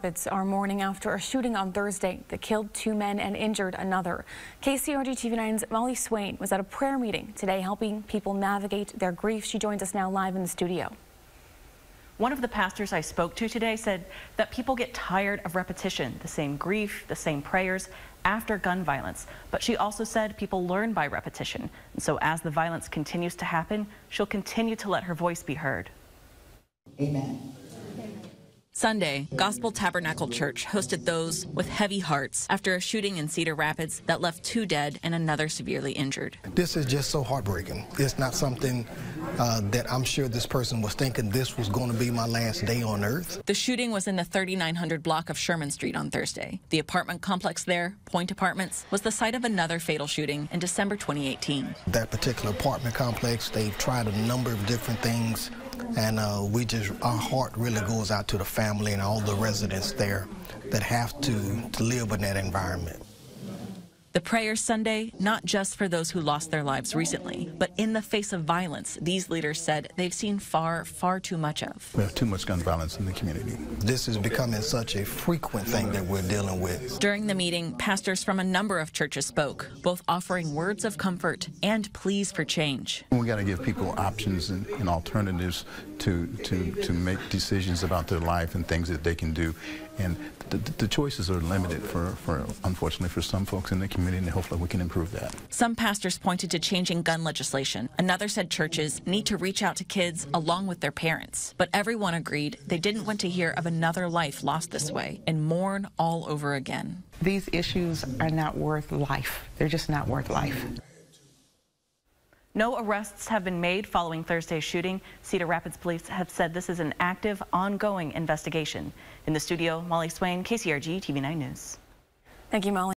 Rapids are mourning after a shooting on Thursday that killed two men and injured another. KCRG TV9's Molly Swain was at a prayer meeting today helping people navigate their grief. She joins us now live in the studio. One of the pastors I spoke to today said that people get tired of repetition, the same grief, the same prayers after gun violence. But she also said people learn by repetition. And so as the violence continues to happen, she'll continue to let her voice be heard. Amen. Sunday, Gospel Tabernacle Church hosted those with heavy hearts after a shooting in Cedar Rapids that left two dead and another severely injured. This is just so heartbreaking. It's not something uh, that I'm sure this person was thinking this was going to be my last day on earth. The shooting was in the 3900 block of Sherman Street on Thursday. The apartment complex there, Point Apartments, was the site of another fatal shooting in December 2018. That particular apartment complex, they've tried a number of different things and uh, we just, our heart really goes out to the family and all the residents there that have to, to live in that environment. The prayer Sunday, not just for those who lost their lives recently, but in the face of violence, these leaders said they've seen far, far too much of. We have too much gun violence in the community. This is becoming such a frequent thing that we're dealing with. During the meeting, pastors from a number of churches spoke, both offering words of comfort and pleas for change. We got to give people options and, and alternatives to, to, to make decisions about their life and things that they can do. And the, the choices are limited for, for, unfortunately, for some folks in the community, and hopefully we can improve that. Some pastors pointed to changing gun legislation. Another said churches need to reach out to kids along with their parents. But everyone agreed they didn't want to hear of another life lost this way and mourn all over again. These issues are not worth life. They're just not worth life. No arrests have been made following Thursday's shooting. Cedar Rapids police have said this is an active, ongoing investigation. In the studio, Molly Swain, KCRG TV9 News. Thank you, Molly.